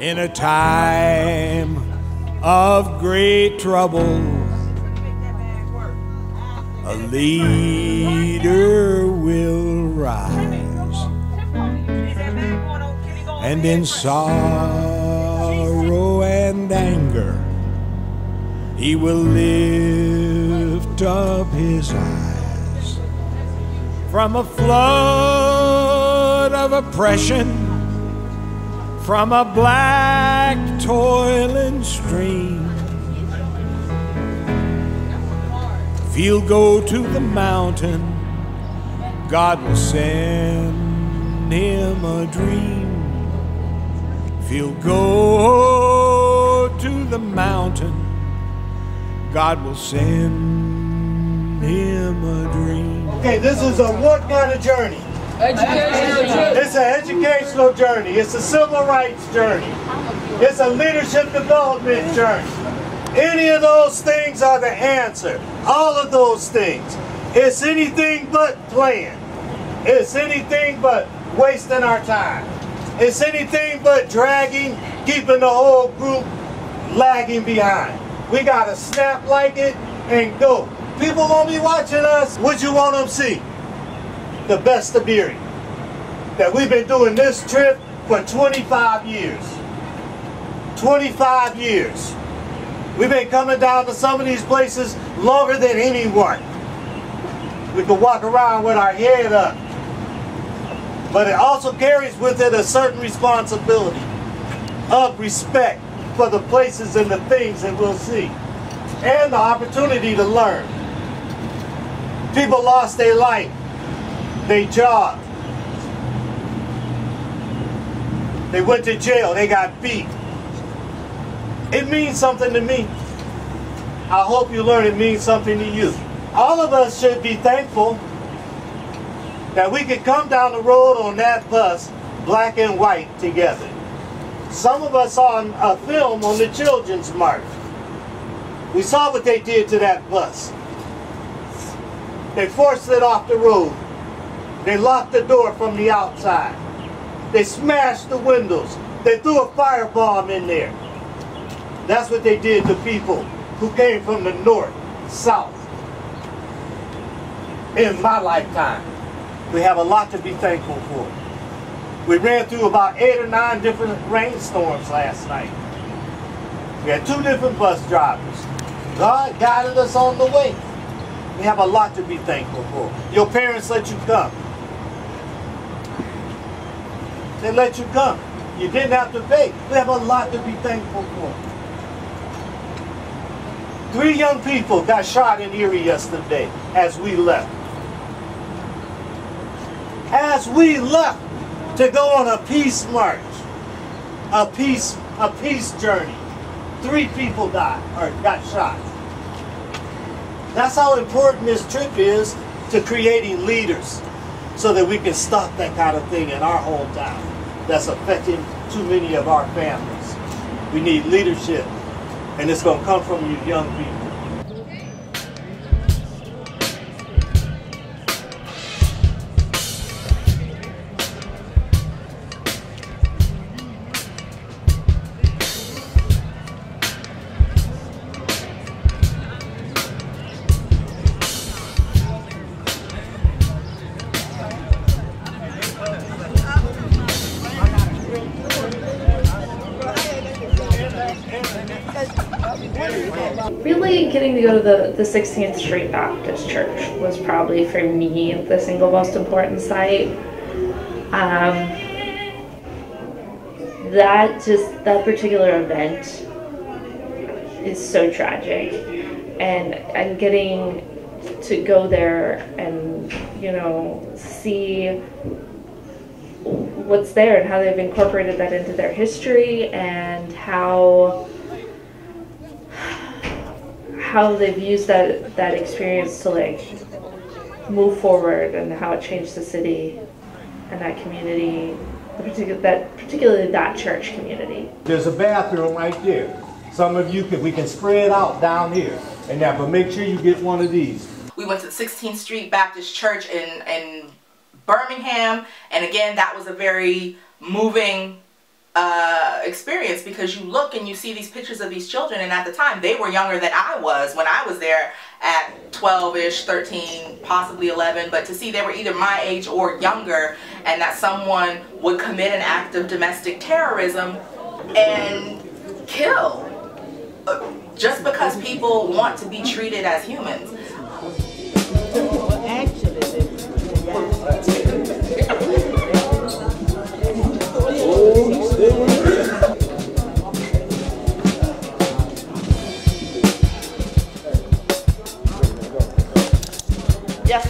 in a time of great trouble. A leader will rise, and in sorrow and anger, he will lift up his eyes from a flood of oppression from a black toiling stream. If he'll go to the mountain, God will send him a dream. If he'll go to the mountain, God will send him a dream. Okay, this is a what kind of journey? Education. It's an educational journey. It's a civil rights journey. It's a leadership development journey. Any of those things are the answer. All of those things. It's anything but playing. It's anything but wasting our time. It's anything but dragging, keeping the whole group lagging behind. We gotta snap like it and go. People gonna be watching us. What you want them to see? the best of Beery. That we've been doing this trip for 25 years. 25 years. We've been coming down to some of these places longer than anyone. We can walk around with our head up. But it also carries with it a certain responsibility of respect for the places and the things that we'll see. And the opportunity to learn. People lost their life they jogged. They went to jail. They got beat. It means something to me. I hope you learn it means something to you. All of us should be thankful that we could come down the road on that bus, black and white, together. Some of us saw a film on the Children's March. We saw what they did to that bus. They forced it off the road. They locked the door from the outside. They smashed the windows. They threw a firebomb in there. That's what they did to people who came from the north, south. In my lifetime, we have a lot to be thankful for. We ran through about eight or nine different rainstorms last night. We had two different bus drivers. God guided us on the way. We have a lot to be thankful for. Your parents let you come. They let you come. You didn't have to pay. We have a lot to be thankful for. Three young people got shot in Erie yesterday as we left. As we left to go on a peace march, a peace, a peace journey, three people died or got shot. That's how important this trip is to creating leaders so that we can stop that kind of thing in our hometown that's affecting too many of our families. We need leadership, and it's going to come from you young people. 16th Street Baptist Church was probably for me the single most important site. Um, that just, that particular event is so tragic. And, and getting to go there and, you know, see what's there and how they've incorporated that into their history and how how they've used that that experience to like move forward and how it changed the city and that community, particular that particularly that church community. There's a bathroom right there. Some of you can we can spread out down here and that, but make sure you get one of these. We went to the 16th Street Baptist Church in in Birmingham, and again that was a very moving uh, experience because you look and you see these pictures of these children and at the time they were younger than I was when I was there at 12ish 13 possibly 11 but to see they were either my age or younger and that someone would commit an act of domestic terrorism and kill uh, just because people want to be treated as humans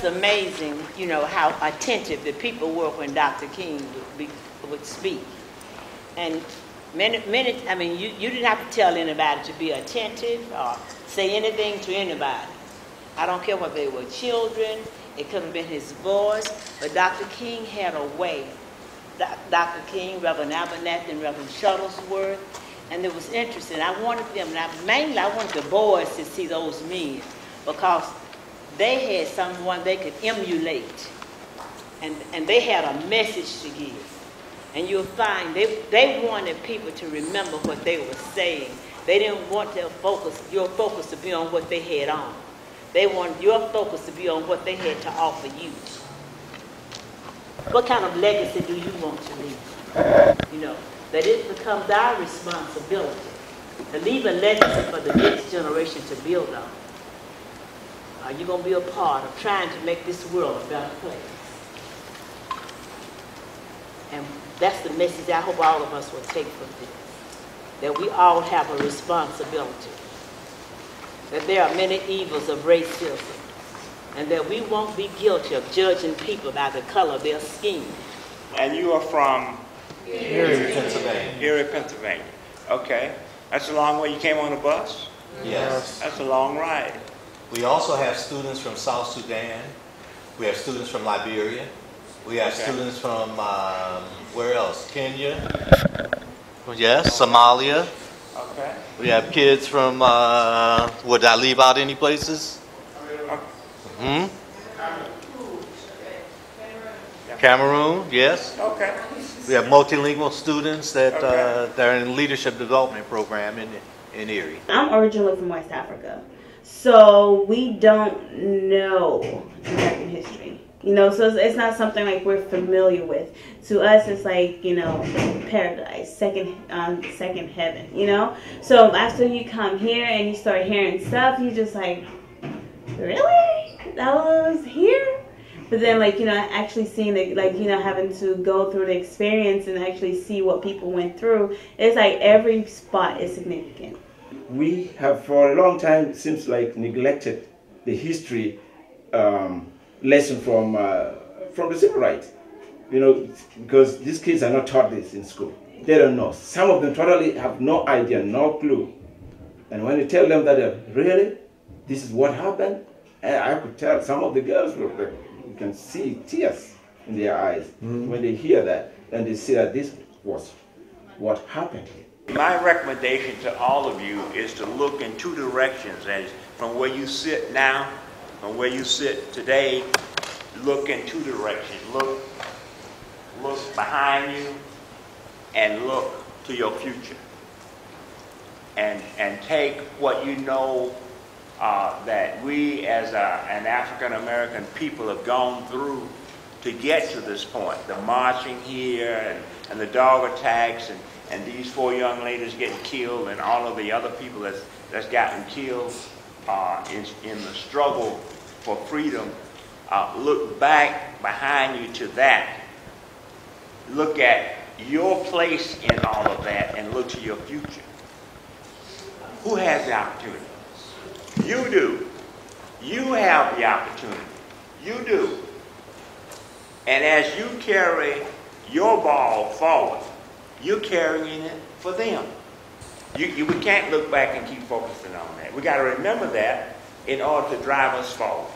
just amazing, you know, how attentive the people were when Dr. King would, be, would speak. And many, many, I mean, you, you didn't have to tell anybody to be attentive or say anything to anybody. I don't care whether they were children, it could have been his voice, but Dr. King had a way. Dr. King, Reverend Abernathy, and Reverend Shuttlesworth, and it was interesting. I wanted them, and I, mainly I wanted the boys to see those men because they had someone they could emulate. And, and they had a message to give. And you'll find they, they wanted people to remember what they were saying. They didn't want their focus, your focus to be on what they had on. They wanted your focus to be on what they had to offer you. What kind of legacy do you want to leave? You know, that it becomes our responsibility to leave a legacy for the next generation to build on. Are you going to be a part of trying to make this world a better place? And that's the message I hope all of us will take from this. That we all have a responsibility. That there are many evils of racism. And that we won't be guilty of judging people by the color of their skin. And you are from? Erie, Pennsylvania. Erie, Pennsylvania. Okay. That's a long way. You came on a bus? Yes. That's a long ride. We also have students from South Sudan. We have students from Liberia. We have okay. students from, um, where else? Kenya. Yes, Somalia. Okay. We have kids from, uh, would I leave out any places? Hmm? Cameroon, yes. Okay. We have multilingual students that, okay. uh, that are in leadership development program in, in Erie. I'm originally from West Africa. So we don't know American history. You know, so it's, it's, not something like we're familiar with. To us, it's like you know, paradise, second, um, second heaven. You know, so after you come here and you start hearing stuff, you just like, really, that was here. But then, like you know, actually seeing it, like you know, having to go through the experience and actually see what people went through, it's like every spot is significant we have for a long time seems like neglected the history um, lesson from uh, from the civil rights. You know, because these kids are not taught this in school. They don't know. Some of them totally have no idea, no clue. And when you tell them that, uh, really, this is what happened, and I could tell some of the girls, you can see tears in their eyes mm -hmm. when they hear that and they see that this was what happened. My recommendation to all of you is to look in two directions. As from where you sit now, from where you sit today, look in two directions. Look, look behind you, and look to your future. And and take what you know uh, that we as a, an African American people have gone through to get to this point. The marching here and, and the dog attacks and and these four young ladies getting killed and all of the other people that's, that's gotten killed uh, in, in the struggle for freedom, uh, look back behind you to that. Look at your place in all of that and look to your future. Who has the opportunity? You do. You have the opportunity. You do. And as you carry your ball forward, you're carrying it for them. You, you, we can't look back and keep focusing on that. We got to remember that in order to drive us forward.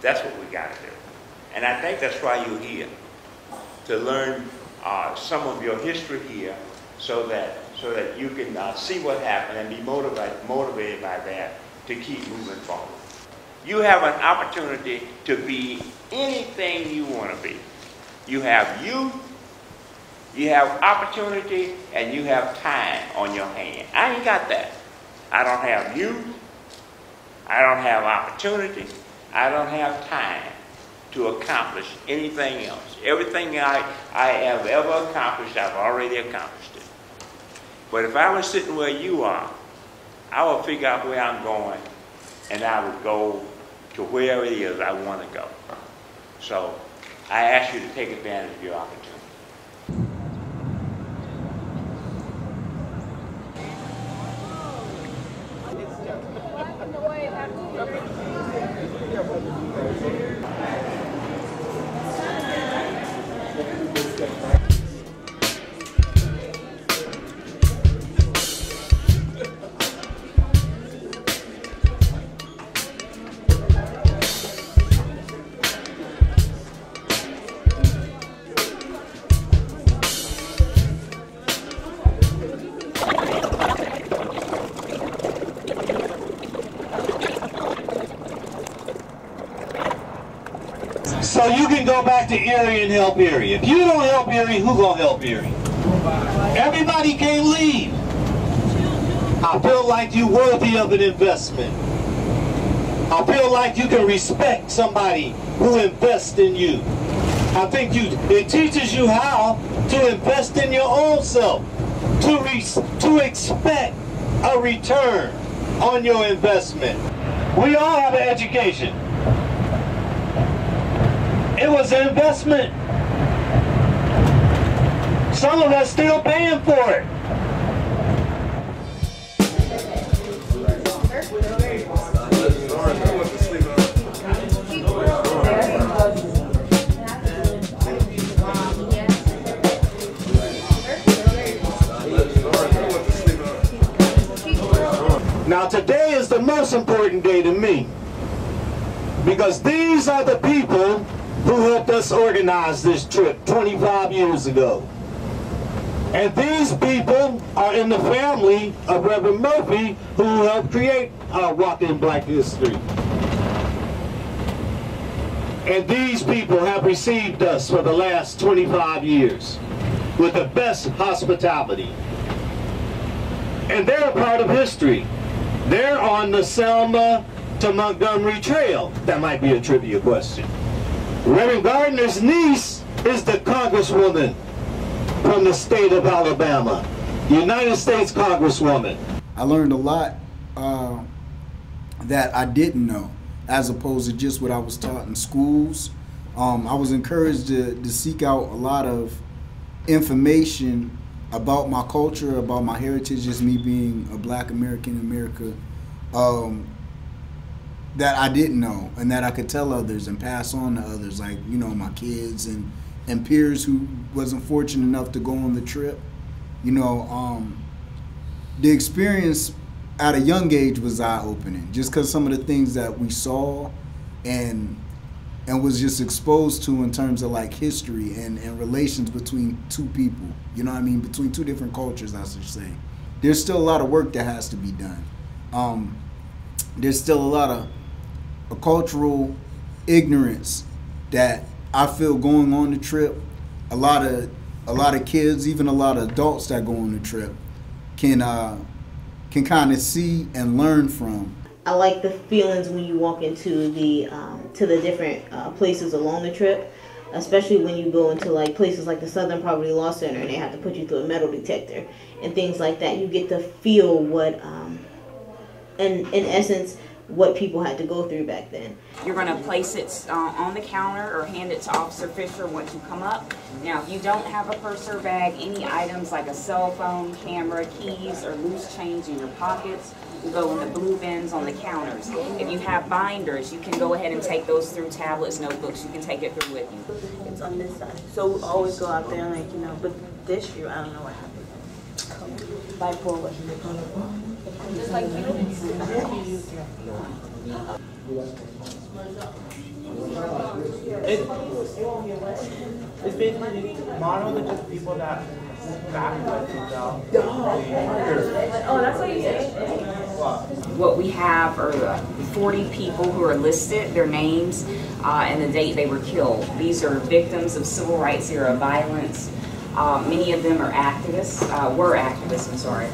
That's what we got to do. And I think that's why you're here, to learn uh, some of your history here so that, so that you can uh, see what happened and be motivated, motivated by that to keep moving forward. You have an opportunity to be anything you want to be. You have youth, You have opportunity and you have time on your hand. I ain't got that. I don't have you. I don't have opportunity. I don't have time to accomplish anything else. Everything I, I have ever accomplished, I've already accomplished it. But if I was sitting where you are, I would figure out where I'm going and I would go to wherever it is I want to go. So I ask you to take advantage of your opportunity. Go back to Erie and help Erie. If you don't help Erie, who gonna help Erie? Everybody can't leave. I feel like you're worthy of an investment. I feel like you can respect somebody who invests in you. I think you it teaches you how to invest in your own self, to re, to expect a return on your investment. We all have an education. Was an investment. Some of us still paying for it. Now today is the most important day to me because these are the people who helped us organize this trip 25 years ago. And these people are in the family of Reverend Murphy who helped create uh, Walk in Black History. And these people have received us for the last 25 years with the best hospitality. And they're a part of history. They're on the Selma to Montgomery Trail. That might be a trivia question. Reverend Gardner's niece is the congresswoman from the state of Alabama, United States Congresswoman. I learned a lot uh, that I didn't know, as opposed to just what I was taught in schools. Um, I was encouraged to, to seek out a lot of information about my culture, about my heritage, as me being a black American in America, um, that I didn't know and that I could tell others and pass on to others, like, you know, my kids and, and peers who wasn't fortunate enough to go on the trip. You know, um, the experience at a young age was eye opening just because some of the things that we saw and and was just exposed to in terms of like history and, and relations between two people. You know what I mean? Between two different cultures, I should say. There's still a lot of work that has to be done. Um, there's still a lot of a cultural ignorance that I feel going on the trip. A lot of a lot of kids, even a lot of adults that go on the trip, can uh, can kind of see and learn from. I like the feelings when you walk into the um, to the different uh, places along the trip, especially when you go into like places like the Southern Poverty Law Center and they have to put you through a metal detector and things like that. You get to feel what, um, in in essence, what people had to go through back then. You're going to place it uh, on the counter or hand it to Officer Fisher once you come up. Now, if you don't have a purse or bag, any items like a cell phone, camera, keys, or loose change in your pockets will go in the blue bins on the counters. If you have binders, you can go ahead and take those through tablets, notebooks. You can take it through with you. It's on this side, so we always go out there and like you know. But this year, I don't know what happened. Bipolar. Just like It, it's basically model the just people that back with Oh, that's what you say. What we have are the 40 people who are listed, their names, uh, and the date they were killed. These are victims of civil rights era violence. Um, many of them are activists, uh, were activists, I'm sorry.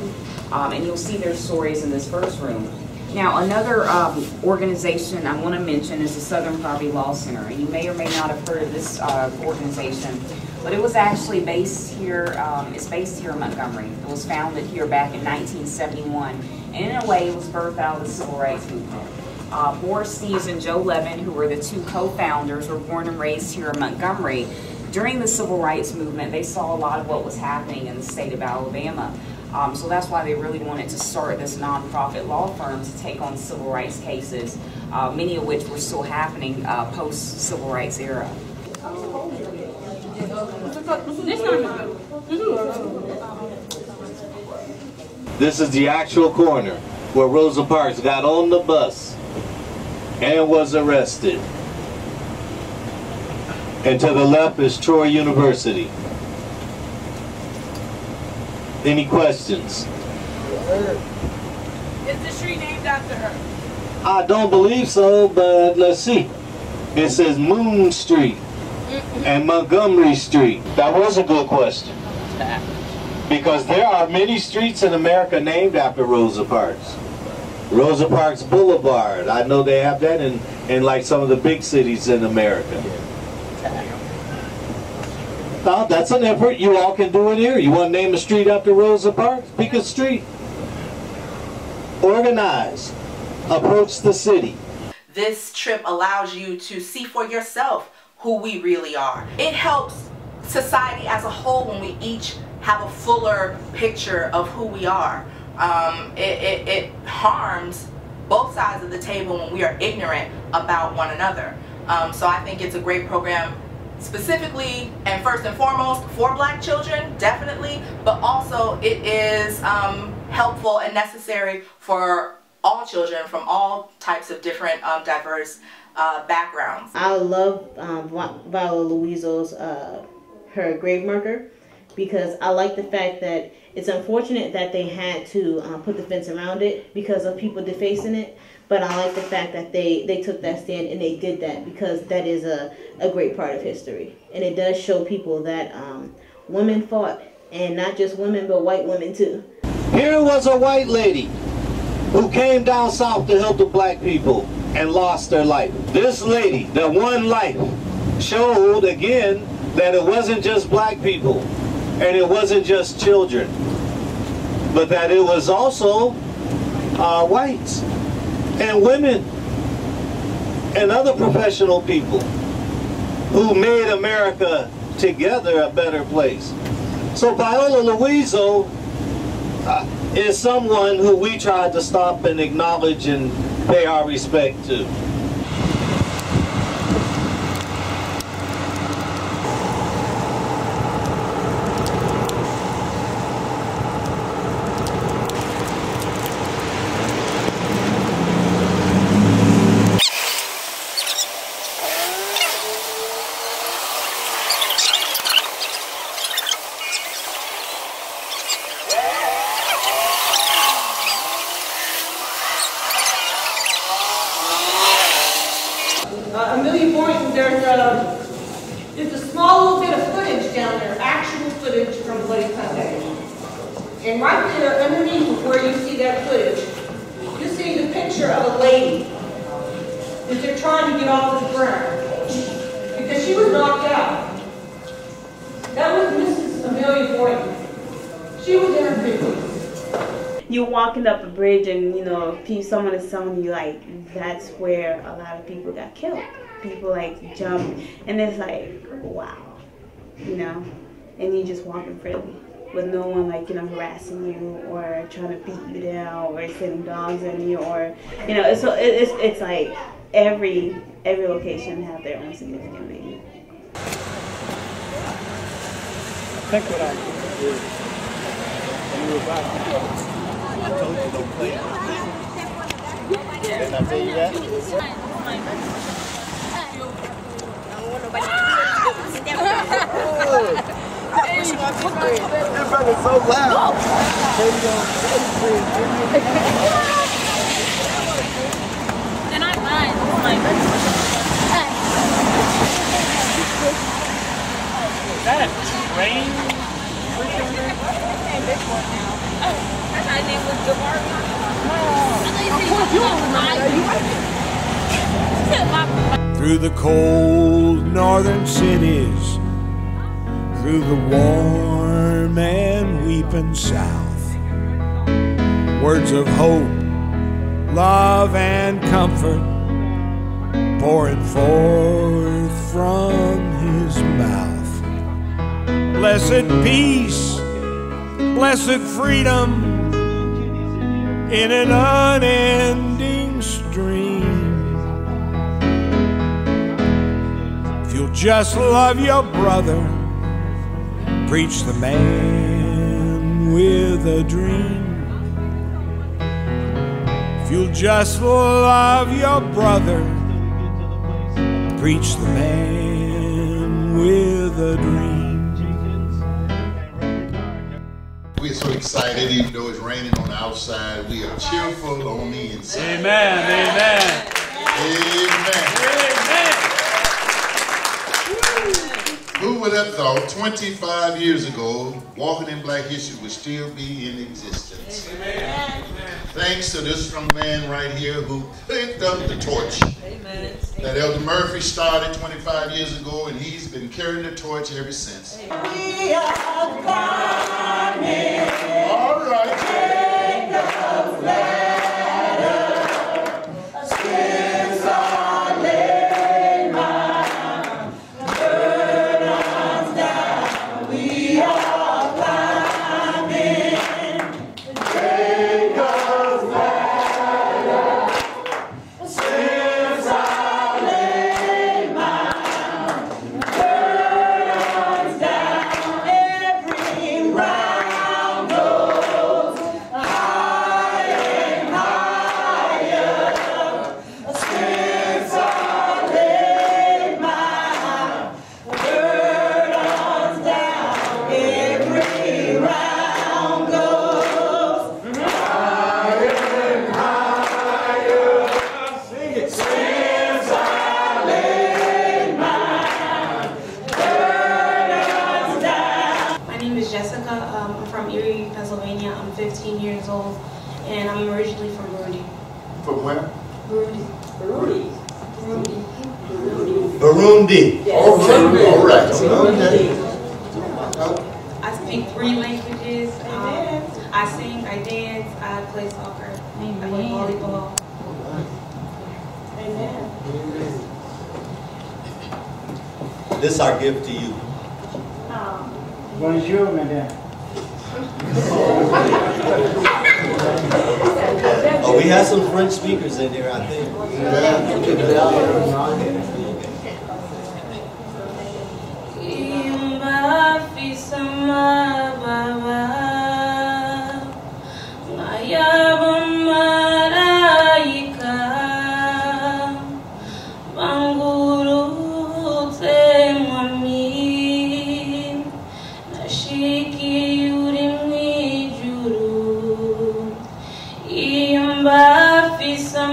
Um, and you'll see their stories in this first room. Now, another um, organization I want to mention is the Southern Poverty Law Center. And you may or may not have heard of this uh, organization, but it was actually based here, um, it's based here in Montgomery. It was founded here back in 1971. And in a way, it was birthed out of the Civil Rights Movement. Uh, Morris Dees and Joe Levin, who were the two co-founders, were born and raised here in Montgomery. During the Civil Rights Movement, they saw a lot of what was happening in the state of Alabama. Um, so that's why they really wanted to start this nonprofit law firm to take on civil rights cases, uh, many of which were still happening uh, post-civil rights era. This is the actual corner where Rosa Parks got on the bus and was arrested. And to the left is Troy University. Any questions? Is the street named after her? I don't believe so, but let's see. It says Molton Street and Montgomery Street. That was a good question. Because there are many streets in America named after Rosa Parks. Rosa Parks Boulevard. I know they have that in, in like some of the big cities in America. That's an effort you all can do it here. You want to name a street after Rosa Parks? Pick a street. Organize. Approach the city. This trip allows you to see for yourself who we really are. It helps society as a whole when we each have a fuller picture of who we are. Um, it, it, it harms both sides of the table when we are ignorant about one another. Um, so I think it's a great program specifically and first and foremost for black children, definitely, but also it is um, helpful and necessary for all children from all types of different um, diverse uh, backgrounds. I love um, Viola Liuzzo's uh, her grave marker because I like the fact that it's unfortunate that they had to um, put the fence around it because of people defacing it. But I like the fact that they, they took that stand and they did that because that is a, a great part of history. And it does show people that um, women fought, and not just women, but white women too. Here was a white lady who came down south to help the black people and lost their life. This lady, the one life, showed again that it wasn't just black people and it wasn't just children, but that it was also uh, whites and women and other professional people who made America together a better place. So Viola Liuzzo uh, is someone who we tried to stop and acknowledge and pay our respect to. Someone is telling you like that's where a lot of people got killed. People like jump, and it's like wow, you know, and you just walking freely with no one like you know harassing you or trying to beat you down or sending dogs at you or you know. So it, it's it's like every every location have their own significant meaning. I think what I did when you were about I told you don't play did I tell you that? Your brother's so loud. Through the cold northern cities, through the warm and weeping south, words of hope, love, and comfort pouring forth from his mouth. Blessed peace, blessed freedom in an unending stream. If you'll just love your brother, preach the man with a dream. If you'll just love your brother, preach the man with a dream. We're so excited, even though it's raining on the outside. We are cheerful on the inside. Amen. Amen. Amen. Who would have thought 25 years ago, walking in black history would still be in existence? Thanks to this strong man right here who picked up the torch that Elder Murphy started 25 years ago, and he's been carrying the torch ever since. All right. Redenção.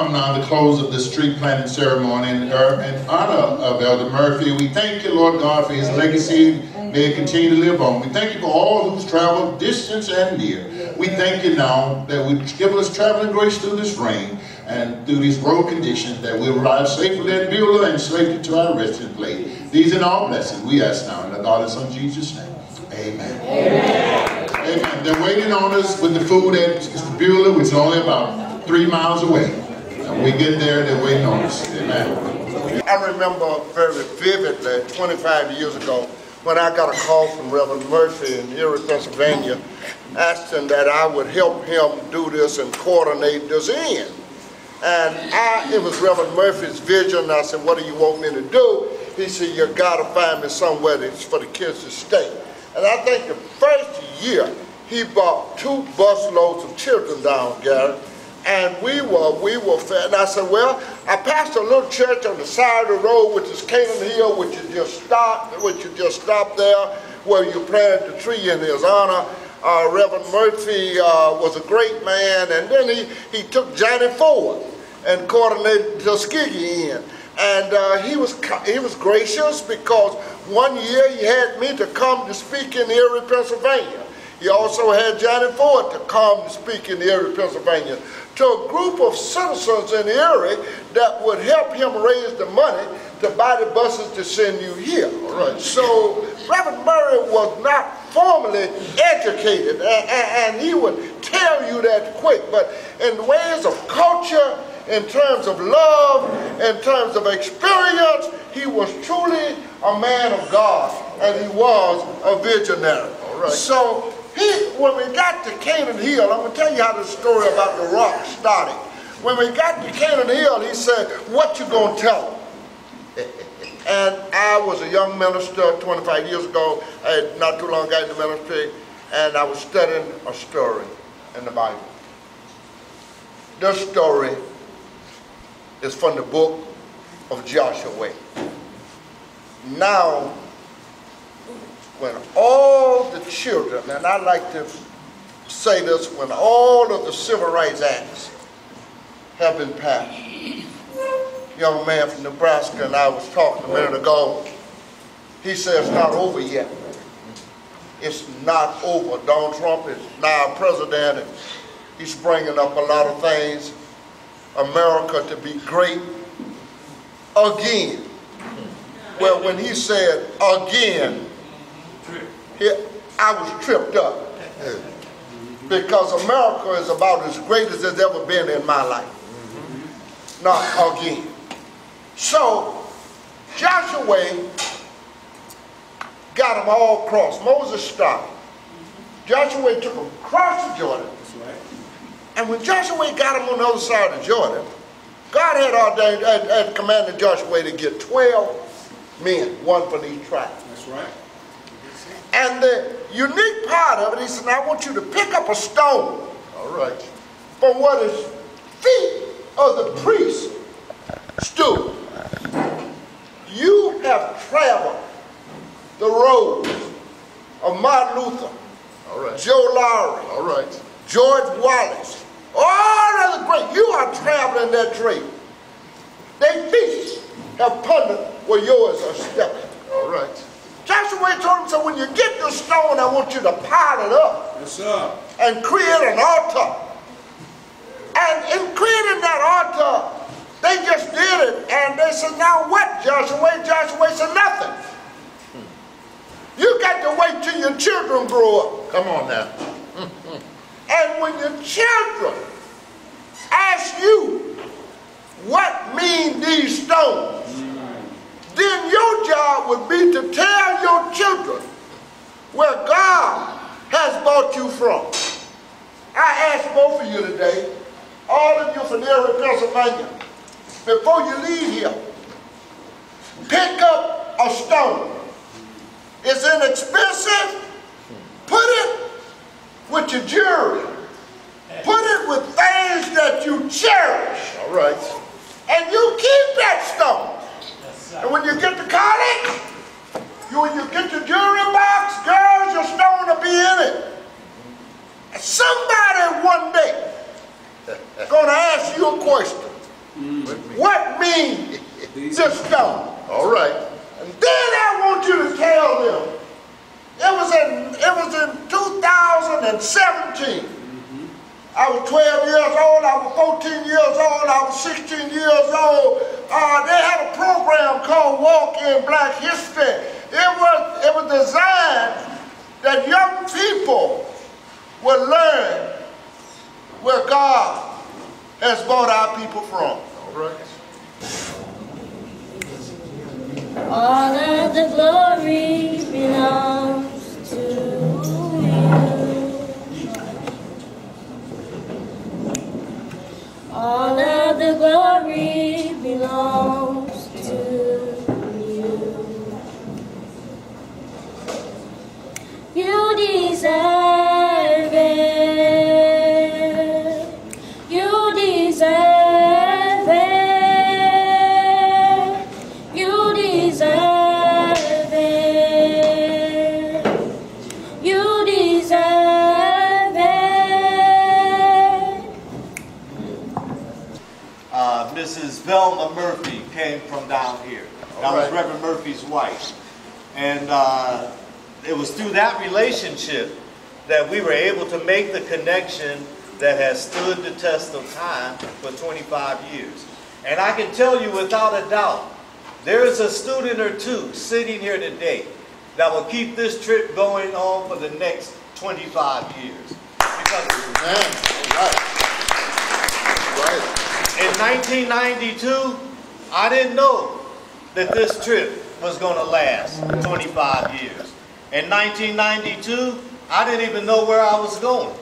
Come now to close of this tree planting ceremony in, in honor of Elder Murphy. We thank you, Lord God, for his legacy. May it continue to live on. We thank you for all who's traveled distance and near. We thank you now that we give us traveling grace through this rain and through these road conditions that we'll arrive safely at Beulah and safely to our resting place. These are all blessings we ask now in the and Son Jesus' name. Amen. Amen. Amen. They're waiting on us with the food at. Beulah, which is only about three miles away. We get there, waiting on us. Amen. I remember very vividly 25 years ago when I got a call from Reverend Murphy in Erie, Pennsylvania, asking that I would help him do this and coordinate this in. And I, it was Reverend Murphy's vision. I said, what do you want me to do? He said, you gotta find me somewhere that's for the kids to stay. And I think the first year, he brought two busloads of children down, Gary, and we were, we were fed. And I said, well, I passed a little church on the side of the road, which is Canaan Hill, which you just stopped, which you just stopped there, where you planted the tree in his honor. Uh, Reverend Murphy uh, was a great man, and then he, he took Johnny Ford and coordinated Tuskegee in. And uh, he was he was gracious because one year he had me to come to speak in Erie, Pennsylvania. He also had Johnny Ford to come speak in the Erie, Pennsylvania to a group of citizens in Erie that would help him raise the money to buy the buses to send you here. All right. So Reverend Murray was not formally educated, and, and he would tell you that quick. But in ways of culture, in terms of love, in terms of experience, he was truly a man of God, and he was a visionary. All right. So he, when we got to Canaan Hill, I'm going to tell you how the story about the rock started. When we got to Canaan Hill, he said, what you going to tell them? and I was a young minister 25 years ago. I not too long got into ministry, and I was studying a story in the Bible. This story is from the book of Joshua. Now, when all the children, and I like to say this, when all of the Civil Rights Acts have been passed, young man from Nebraska and I was talking a minute ago, he says it's not over yet. It's not over. Donald Trump is now president and he's bringing up a lot of things America to be great again. Well, when he said again, he, I was tripped up. Because America is about as great as it's ever been in my life. Not again. So, Joshua got them all crossed. Moses stopped. Joshua took them across the Jordan. And when Joshua got them on the other side of Jordan, God had ordained, had, had commanded Joshua to get 12 men, one from each tribe. That's right. And the unique part of it, he said, I want you to pick up a stone, all right, For what is feet of the priest stood. You have traveled the roads of Martin Luther, all right. Joe Lowery, all right. George Wallace, all of the great. You are traveling that trail. They feet have pondered where yours are stepping. All right. Joshua told him, so when you get the stone, I want you to pile it up. Yes, sir. And create an altar. And in creating that altar, they just did it. And they said, now what, Joshua? Joshua said, nothing. Hmm. You got to wait till your children grow up. Come on now. Hmm, hmm. and when your children ask you, what mean these stones? Then your job would be to tell your children where God has brought you from. I ask both of you today, all of you from Erie, Pennsylvania, before you leave here, pick up a stone. It's inexpensive. Put it with your jewelry. Put it with things that you cherish. All right. And you keep that stone. And when you get to college, you, when you get your jewelry box, girls, your stone to be in it. And somebody one day is gonna ask you a question. What means mm. this stone? All right. And then I want you to tell them. It was in it was in 2017. I was 12 years old, I was 14 years old, I was 16 years old. Uh, they had a program called Walk in Black History. It was, it was designed that young people will learn where God has brought our people from. All of the glory belongs All of the glory belongs down here. That was Reverend Murphy's wife. And uh, it was through that relationship that we were able to make the connection that has stood the test of time for 25 years. And I can tell you without a doubt, there is a student or two sitting here today that will keep this trip going on for the next 25 years. Because in 1992, I didn't know that this trip was going to last 25 years. In 1992, I didn't even know where I was going.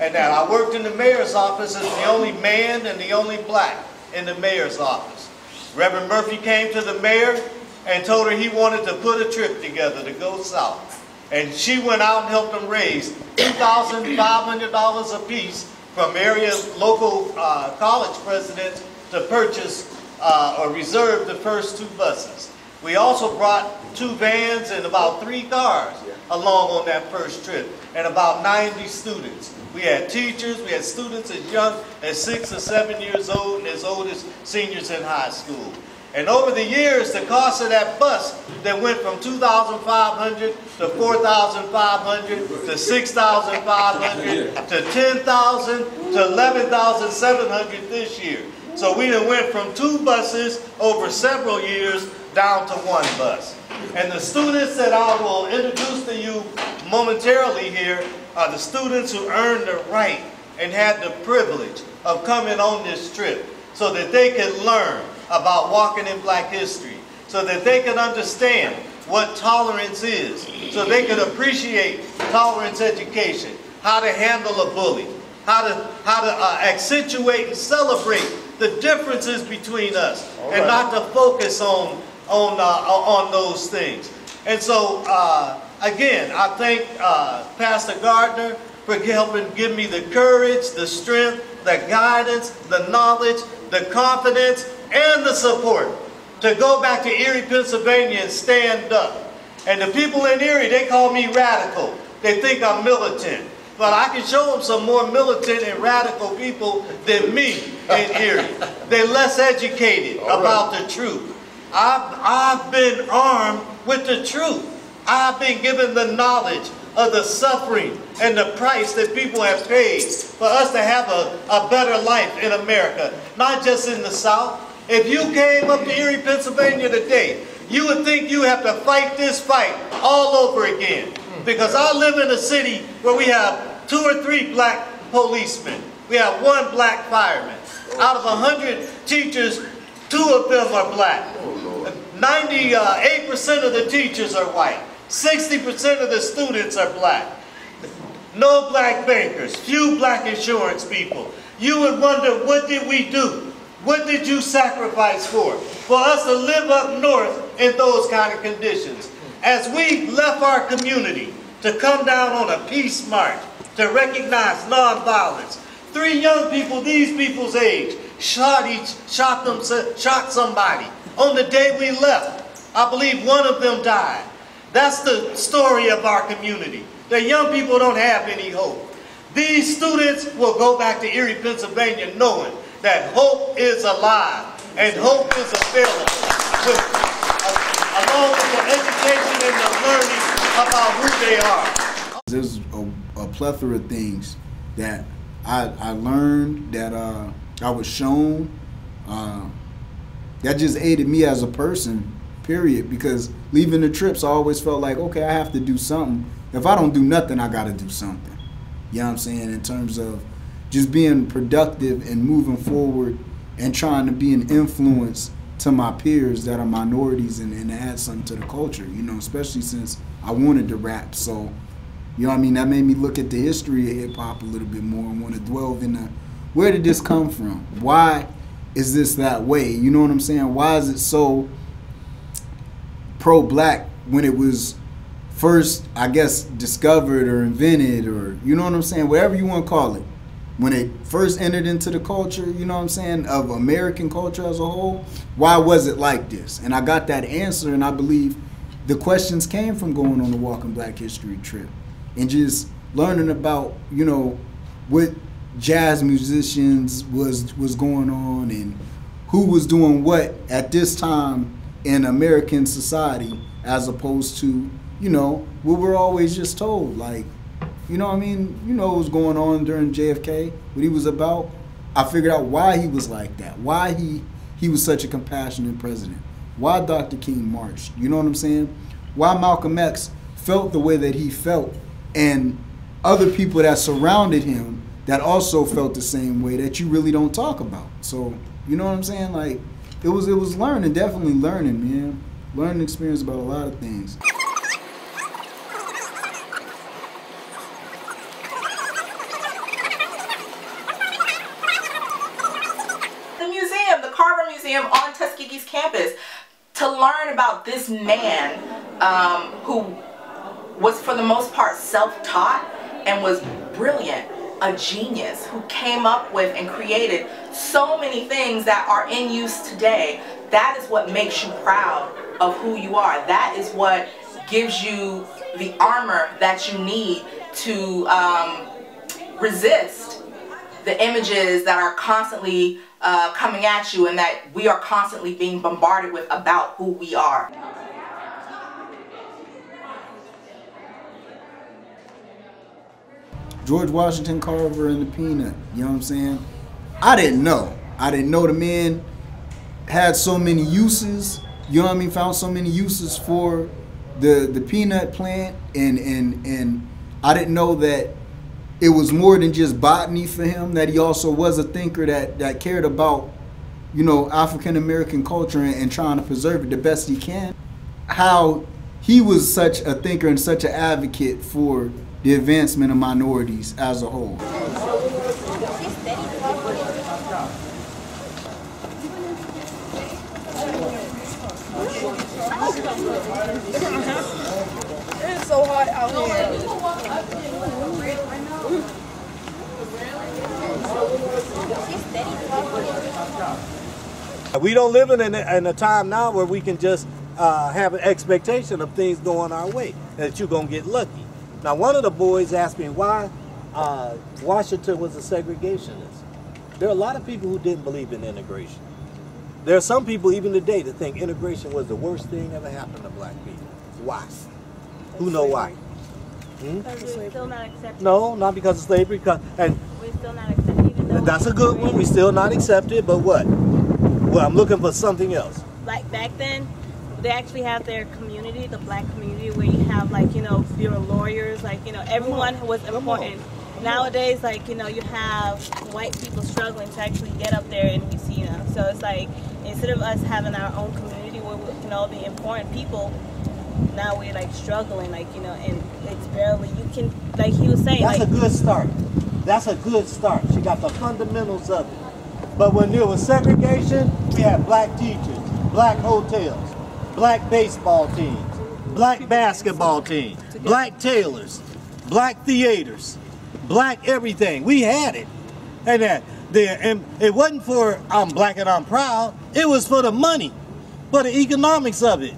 And that I worked in the mayor's office as the only man and the only black in the mayor's office. Reverend Murphy came to the mayor and told her he wanted to put a trip together to go south. And she went out and helped them raise $2,500 apiece from area local uh, college presidents to purchase uh, or reserve the first two buses. We also brought two vans and about three cars along on that first trip and about 90 students. We had teachers, we had students as young as six or seven years old and as old as seniors in high school. And over the years, the cost of that bus that went from 2,500 to 4,500 to 6,500 to 10,000 to 11,700 this year. So we went from two buses over several years down to one bus. And the students that I will introduce to you momentarily here are the students who earned the right and had the privilege of coming on this trip so that they could learn about walking in black history, so that they could understand what tolerance is, so they could appreciate tolerance education, how to handle a bully, how to, how to uh, accentuate and celebrate the differences between us, All and right. not to focus on, on, uh, on those things. And so, uh, again, I thank uh, Pastor Gardner for helping give me the courage, the strength, the guidance, the knowledge, the confidence, and the support to go back to Erie, Pennsylvania and stand up. And the people in Erie, they call me radical. They think I'm militant. But I can show them some more militant and radical people than me in Erie. They're less educated about the truth. I've, I've been armed with the truth. I've been given the knowledge of the suffering and the price that people have paid for us to have a, a better life in America, not just in the South. If you came up to Erie, Pennsylvania today, you would think you have to fight this fight all over again. Because I live in a city where we have two or three black policemen. We have one black fireman. Out of 100 teachers, two of them are black. 98% of the teachers are white. 60% of the students are black. No black bankers, few black insurance people. You would wonder, what did we do? What did you sacrifice for? For us to live up north in those kind of conditions. As we left our community to come down on a peace march to recognize nonviolence, three young people, these people's age, shot each, shot them, shot somebody. On the day we left, I believe one of them died. That's the story of our community. The young people don't have any hope. These students will go back to Erie, Pennsylvania knowing that hope is alive and hope is available. With, uh, along with the education the learning about who they are. There's a, a plethora of things that I, I learned, that uh, I was shown, uh, that just aided me as a person, period. Because leaving the trips, I always felt like, okay, I have to do something. If I don't do nothing, I got to do something. You know what I'm saying? In terms of just being productive and moving forward and trying to be an influence to my peers that are minorities and, and add something to the culture, you know, especially since I wanted to rap. So, you know I mean? That made me look at the history of hip hop a little bit more and want to delve into where did this come from? Why is this that way? You know what I'm saying? Why is it so pro black when it was first, I guess, discovered or invented or, you know what I'm saying? Whatever you want to call it when it first entered into the culture, you know what I'm saying, of American culture as a whole, why was it like this? And I got that answer, and I believe the questions came from going on the Walking Black History trip and just learning about, you know, what jazz musicians was was going on and who was doing what at this time in American society as opposed to, you know, what we're always just told, like you know what I mean? You know what was going on during JFK, what he was about. I figured out why he was like that, why he he was such a compassionate president, why Dr. King marched. You know what I'm saying? Why Malcolm X felt the way that he felt, and other people that surrounded him that also felt the same way that you really don't talk about. So you know what I'm saying? Like it was it was learning, definitely learning, man. Learning experience about a lot of things. To learn about this man um, who was for the most part self-taught and was brilliant, a genius who came up with and created so many things that are in use today. That is what makes you proud of who you are. That is what gives you the armor that you need to um, resist the images that are constantly uh, coming at you and that we are constantly being bombarded with about who we are. George Washington Carver and the peanut, you know what I'm saying? I didn't know. I didn't know the man had so many uses, you know what I mean, found so many uses for the the peanut plant and and and I didn't know that it was more than just botany for him that he also was a thinker that that cared about you know African American culture and, and, trying to preserve it the best he can how he was such a thinker and such an advocate for the advancement of minorities as a whole It's so hot out here. We don't live in a, in a time now where we can just uh, have an expectation of things going our way, that you're going to get lucky. Now, one of the boys asked me why uh, Washington was a segregationist. There are a lot of people who didn't believe in integration. There are some people even today that think integration was the worst thing ever happened to black people. Why? Who know why? Hmm? still not accepted. No, not because of slavery. Because, and we're still not accepted. That's a good one. We're still not accepted. But what? Well, I'm looking for something else. Like back then, they actually have their community, the black community, where you have like you know your lawyers, like you know everyone was important. Nowadays, like you know, you have white people struggling to actually get up there and you see them. So it's like instead of us having our own community where we can all be important people, now we're like struggling, like you know, and it's barely you can like he was saying. That's like, a good start. That's a good start. She got the fundamentals of it. But when there was segregation, we had black teachers, black hotels, black baseball teams, black basketball teams, black tailors, black theaters, black everything. We had it. And that there and it wasn't for I'm black and I'm proud. It was for the money, for the economics of it.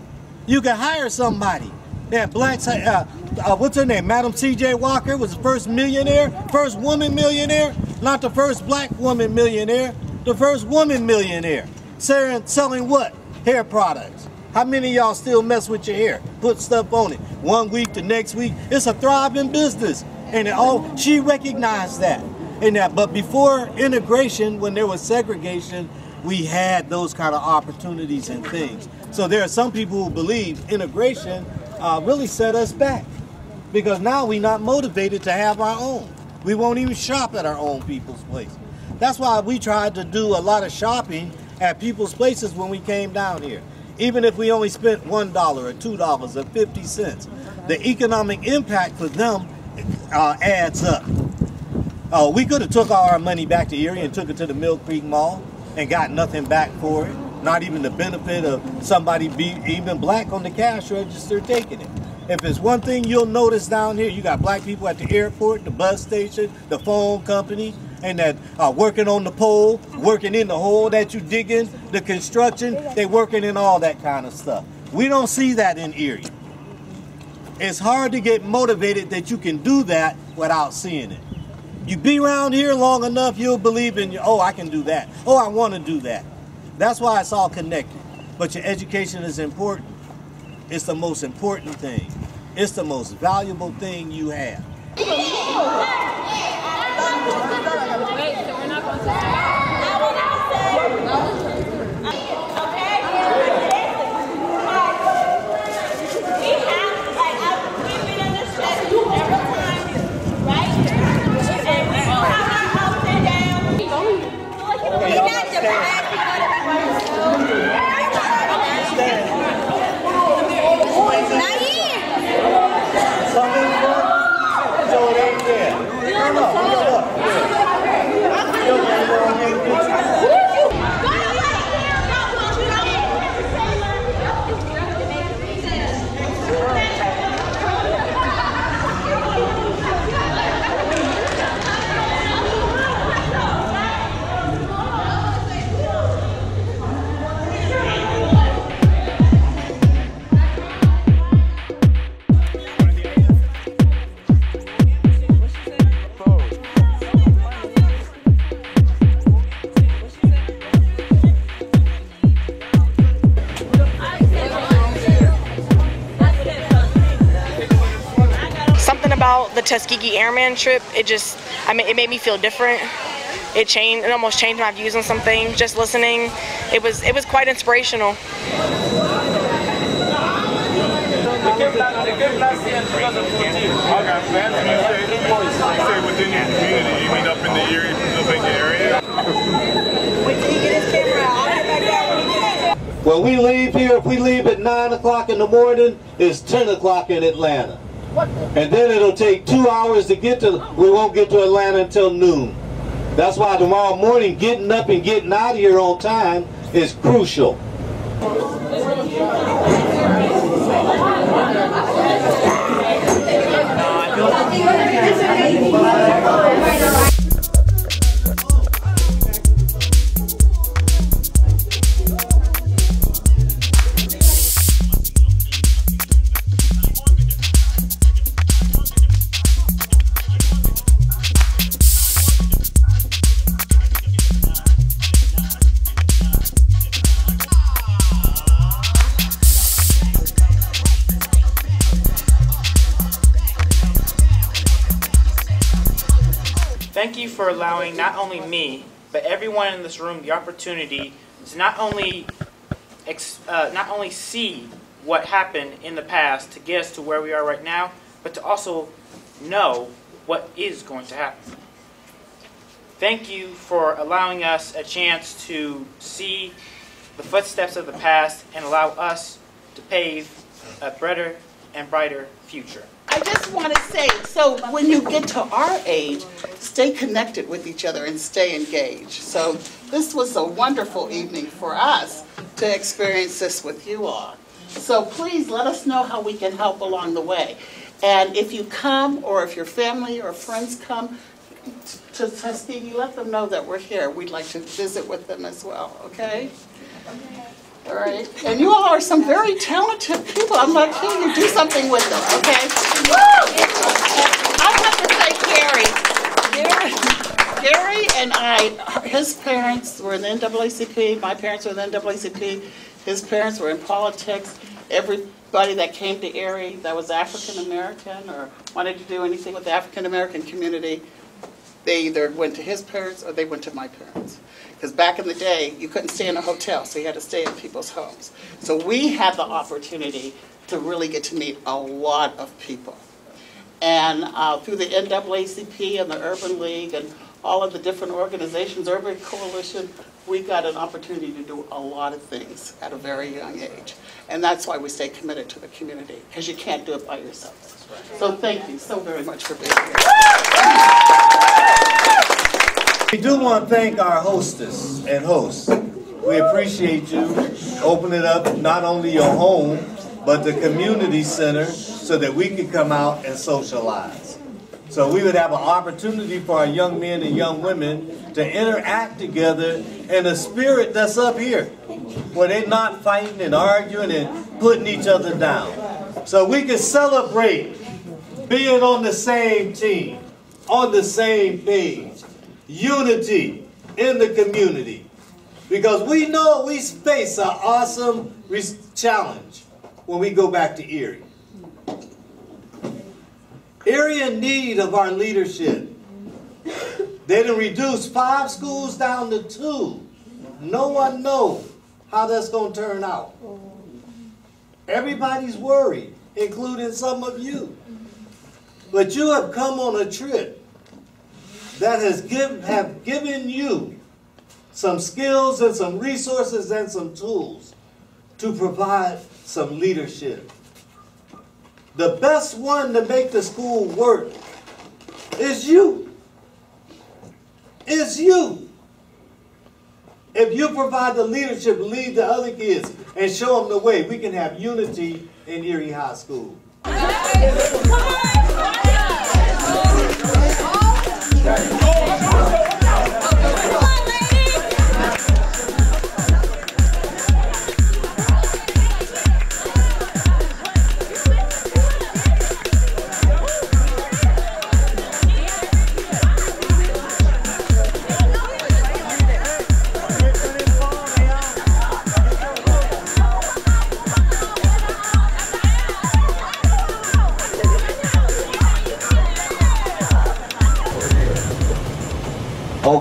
You can hire somebody. That black, uh, uh, what's her name? Madam C.J. Walker was the first millionaire, first woman millionaire, not the first black woman millionaire, the first woman millionaire. Selling, selling what? Hair products. How many y'all still mess with your hair? Put stuff on it. One week, the next week. It's a thriving business. And oh, she recognized that. And that, but before integration, when there was segregation, we had those kind of opportunities and things. So there are some people who believe integration uh, really set us back because now we're not motivated to have our own. We won't even shop at our own people's place. That's why we tried to do a lot of shopping at people's places when we came down here. Even if we only spent $1 or $2 or 50 cents, the economic impact for them uh, adds up. Uh, we could have took all our money back to Erie and took it to the Mill Creek Mall and got nothing back for it. Not even the benefit of somebody be even black on the cash register taking it. If it's one thing you'll notice down here, you got black people at the airport, the bus station, the phone company, and that are working on the pole, working in the hole that you dig in, the construction, they working in all that kind of stuff. We don't see that in Erie. It's hard to get motivated that you can do that without seeing it. You be around here long enough, you'll believe in, oh, I can do that. Oh, I want to do that. That's why it's all connected. But your education is important. It's the most important thing. It's the most valuable thing you have. The Tuskegee Airmen trip, it just, I mean, it made me feel different. It changed, it almost changed my views on some things. Just listening, it was, it was quite inspirational. When we leave here, if we leave at 9 o'clock in the morning, it's 10 o'clock in Atlanta. And then it'll take two hours to get to, we won't get to Atlanta until noon. That's why tomorrow morning, getting up and getting out of here on time is crucial. For allowing not only me, but everyone in this room the opportunity to not only uh, not only see what happened in the past to get us to where we are right now, but to also know what is going to happen. Thank you for allowing us a chance to see the footsteps of the past and allow us to pave a better and brighter future. I just want to say, so when you get to our age, stay connected with each other and stay engaged. So this was a wonderful evening for us to experience this with you all. So please let us know how we can help along the way. And if you come, or if your family or friends come to Tuskegee, let them know that we're here. We'd like to visit with them as well, okay? All right, and you all are some very talented people. I'm not kidding you. Do something with them, okay? Woo! I have to say, Gary, Gary, Gary and I, his parents were in the NAACP. My parents were in the NAACP. His parents were in politics. Everybody that came to Erie that was African American or wanted to do anything with the African American community, they either went to his parents or they went to my parents. Because back in the day, you couldn't stay in a hotel, so you had to stay in people's homes. So we had the opportunity to really get to meet a lot of people. And uh, through the NAACP and the Urban League and all of the different organizations, Urban Coalition, we got an opportunity to do a lot of things at a very young age. And that's why we stay committed to the community, because you can't do it by yourself. So thank you so very much for being here. We do want to thank our hostess and hosts. We appreciate you opening up not only your home, but the community center so that we can come out and socialize. So we would have an opportunity for our young men and young women to interact together in a spirit that's up here, where they're not fighting and arguing and putting each other down. So we can celebrate being on the same team, on the same page, unity in the community. Because we know we face an awesome challenge when we go back to Erie. Erie in need of our leadership. They done reduce five schools down to two. No one knows how that's going to turn out. Everybody's worried, including some of you. But you have come on a trip that has give, have given you some skills and some resources and some tools to provide some leadership. The best one to make the school work is you. Is you. If you provide the leadership, lead the other kids, and show them the way, we can have unity in Erie High School. Vamos!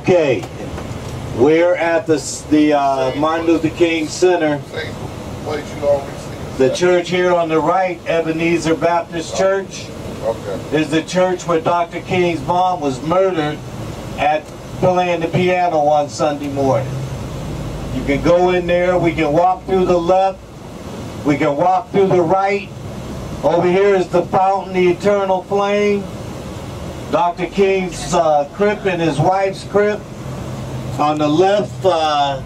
Okay, we're at the, the uh, Martin Luther King Center. The church here on the right, Ebenezer Baptist Church, is the church where Dr. King's mom was murdered at playing the piano one Sunday morning. You can go in there, we can walk through the left, we can walk through the right. Over here is the fountain, the eternal flame. Dr. King's uh, crypt and his wife's crypt. On the left uh,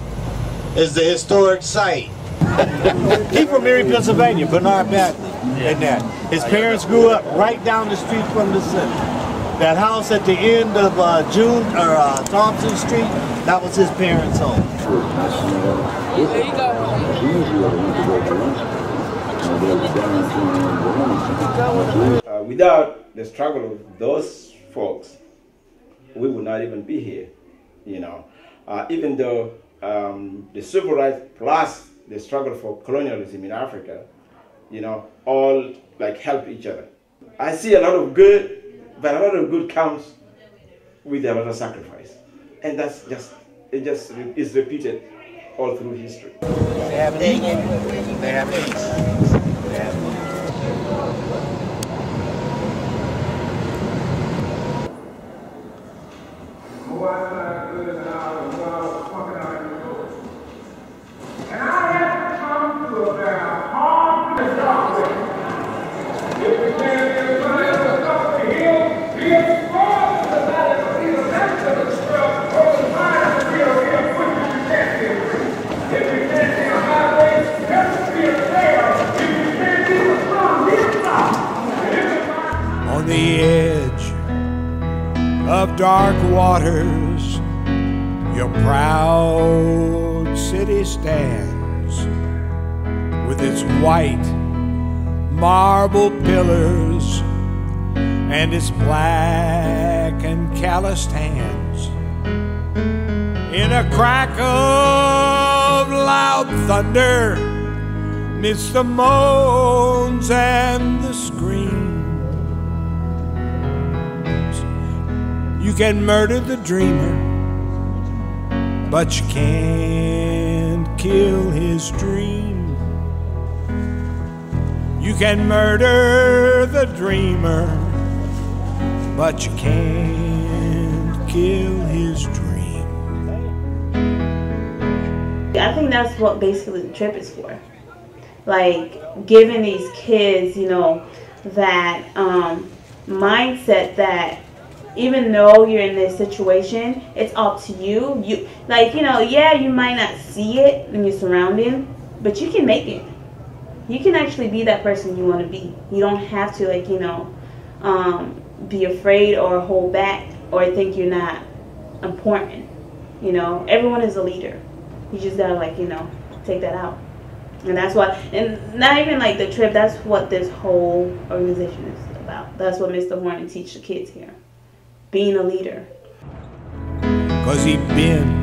is the historic site. He's from Erie, Pennsylvania, Bernard Batley, and that. His parents grew up right down the street from the center. That house at the end of uh, June or uh, Thompson Street, that was his parents' home. There you go. Uh, without the struggle of those folks, we would not even be here, you know. Uh, even though um, the civil rights plus the struggle for colonialism in Africa, you know, all like help each other. I see a lot of good, but a lot of good comes with a lot of sacrifice. And that's just, it just is repeated all through history. They have. They have. They have. Calloused hands. In a crack of loud thunder, midst the moans and the screams. You can murder the dreamer, but you can't kill his dream. You can murder the dreamer, but you can't kill his dream. I think that's what basically the trip is for. Like giving these kids, you know, that um, mindset that even though you're in this situation, it's up to you. You like, you know, yeah, you might not see it in your surrounding, but you can make it. You can actually be that person you want to be. You don't have to like, you know, um, be afraid or hold back or I think you're not important. You know, everyone is a leader. You just gotta like, you know, take that out. And that's what, and not even like the trip, that's what this whole organization is about. That's what Mr. Horn teach the kids here. Being a leader. Cause he'd been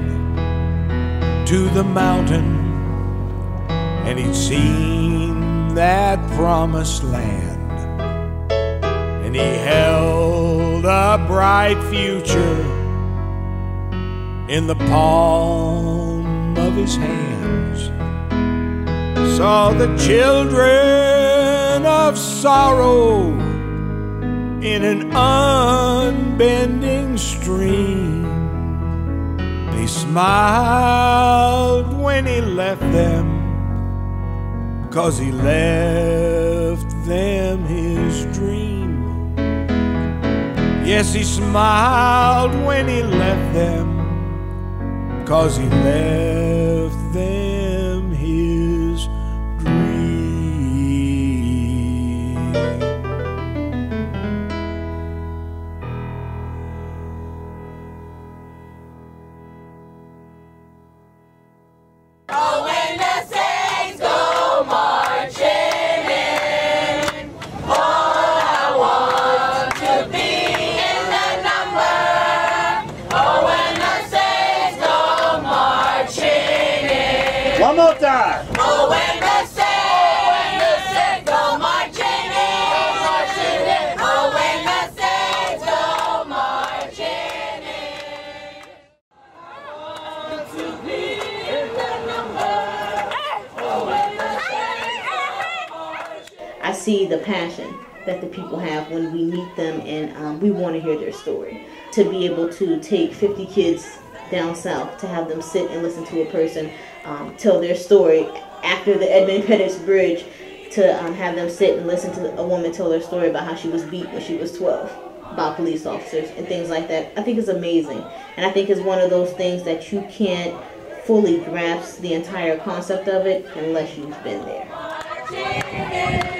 to the mountain and he'd seen that promised land. And he held a bright future in the palm of his hands. Saw the children of sorrow in an unbending stream. They smiled when he left them, cause he left them his dream. Yes, he smiled when he left them, cause he left them see the passion that the people have when we meet them and um, we want to hear their story. To be able to take 50 kids down south, to have them sit and listen to a person um, tell their story after the Edmund Pettus Bridge, to um, have them sit and listen to a woman tell her story about how she was beat when she was 12 by police officers and things like that. I think is amazing. And I think is one of those things that you can't fully grasp the entire concept of it unless you've been there.